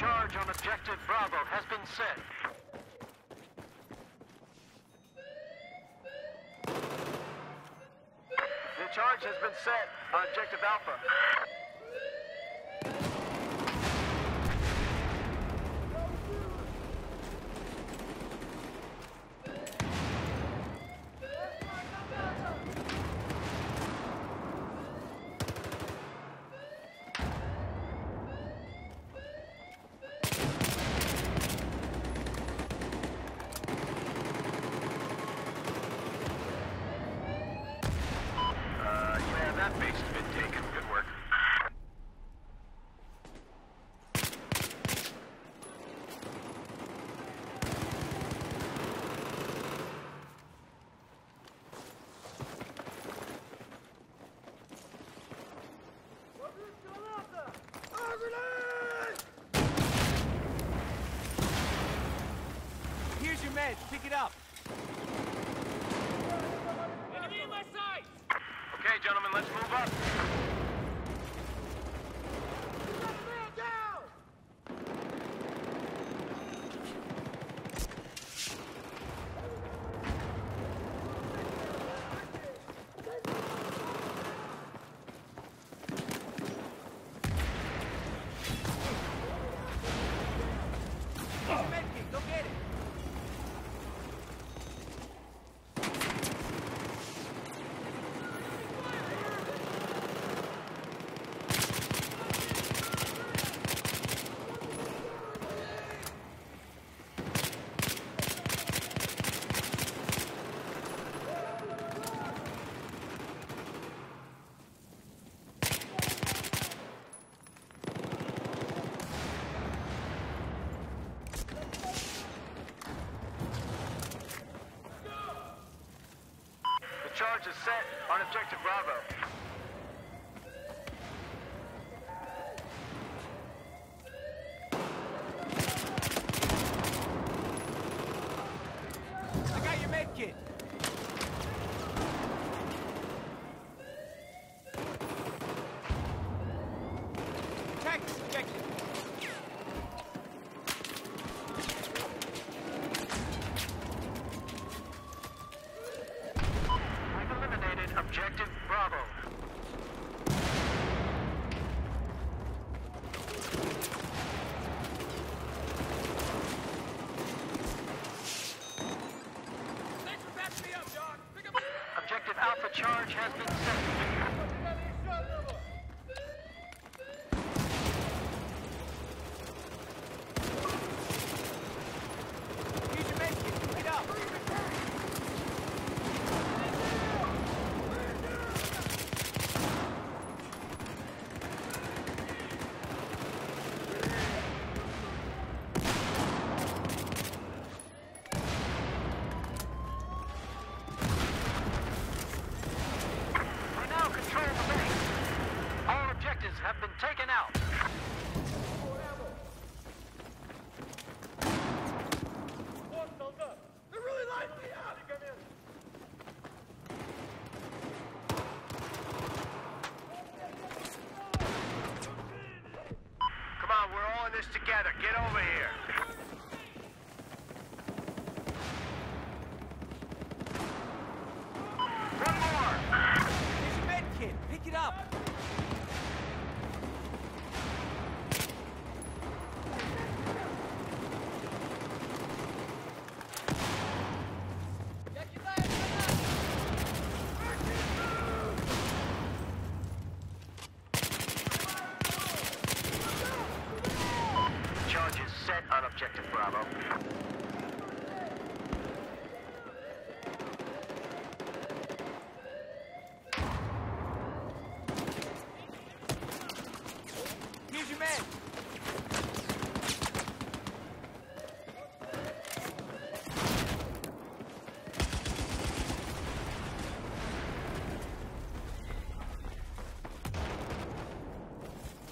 Charge on objective Bravo has been set. The charge has been set on objective Alpha. Charge is set on objective Bravo. contested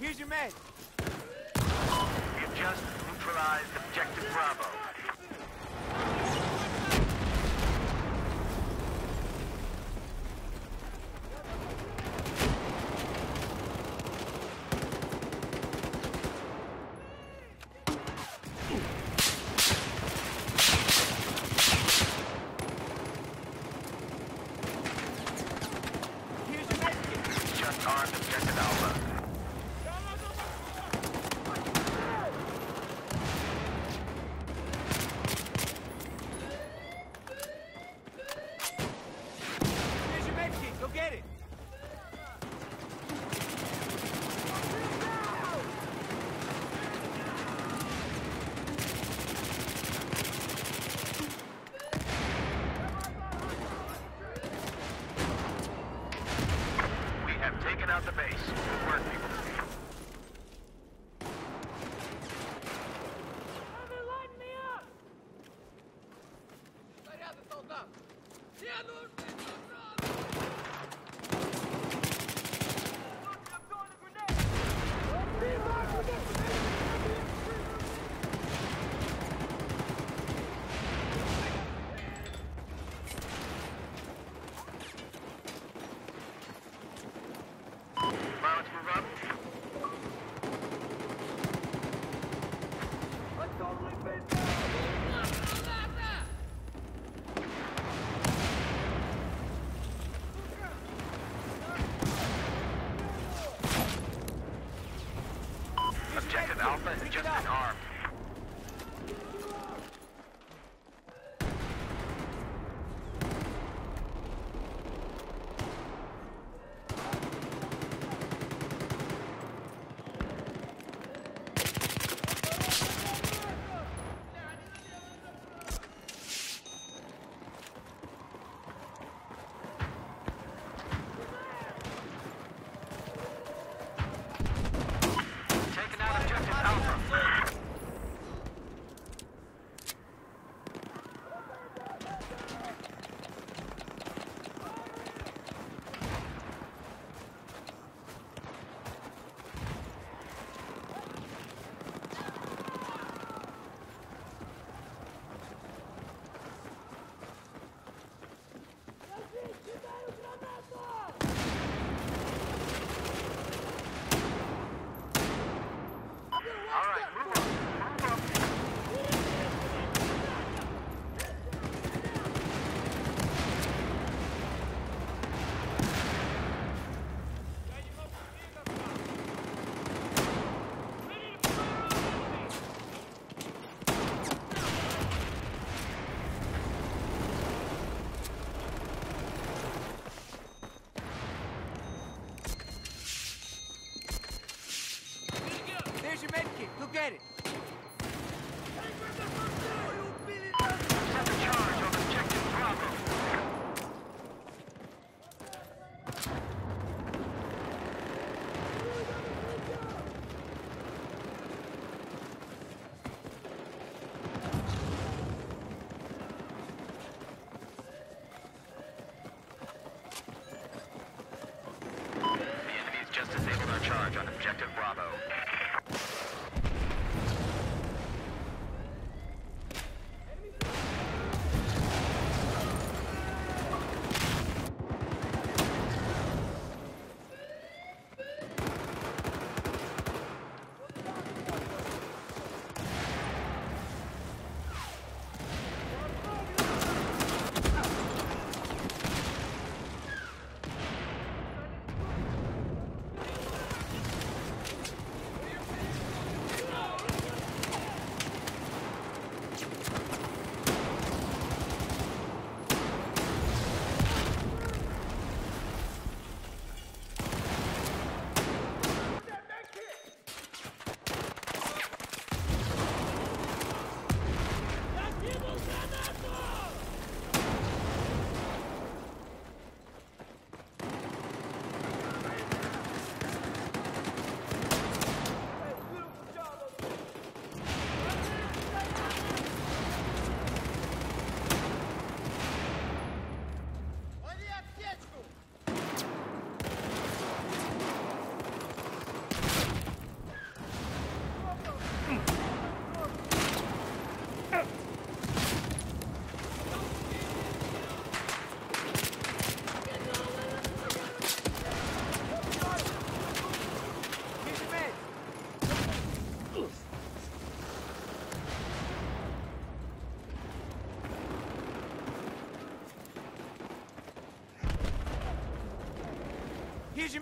Here's your med. We have just neutralized objective Bravo. Armed objective Alpha.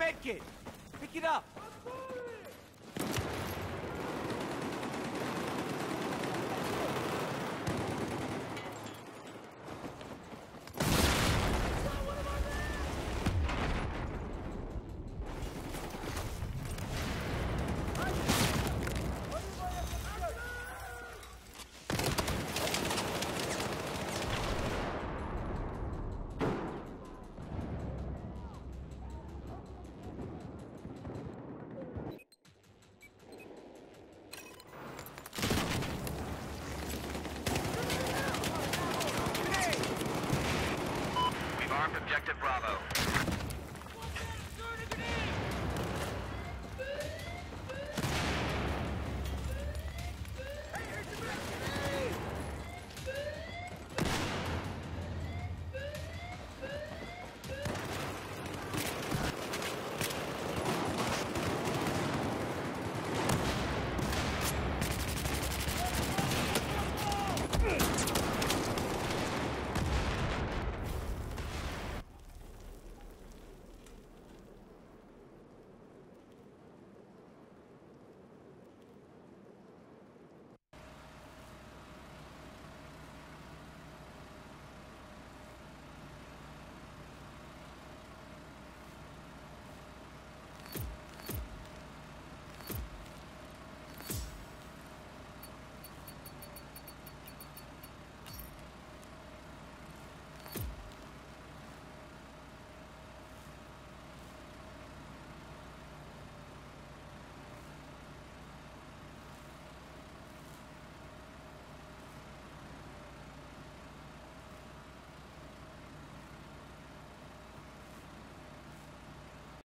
Pick it up.